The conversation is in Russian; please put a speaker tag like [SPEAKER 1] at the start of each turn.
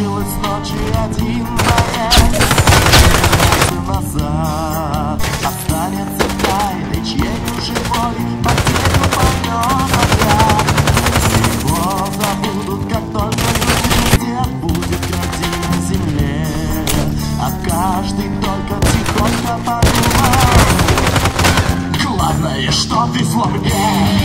[SPEAKER 1] Случилось ночи один момент. Назад Останется тайной чьей живой Потерю поймет отряд Его забудут, как только выйдет Будет картина на земле. А каждый только тихонько подумал Главное, что ты слабее